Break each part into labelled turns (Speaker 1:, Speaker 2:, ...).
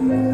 Speaker 1: Thank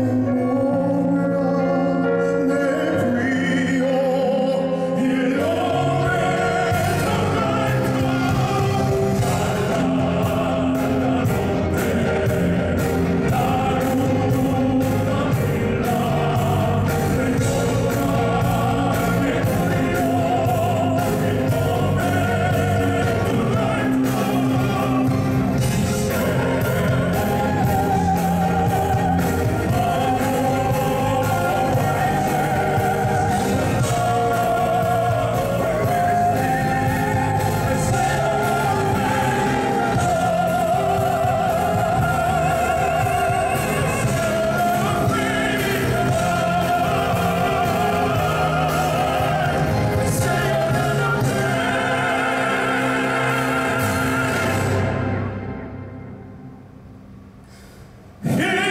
Speaker 1: Yeah.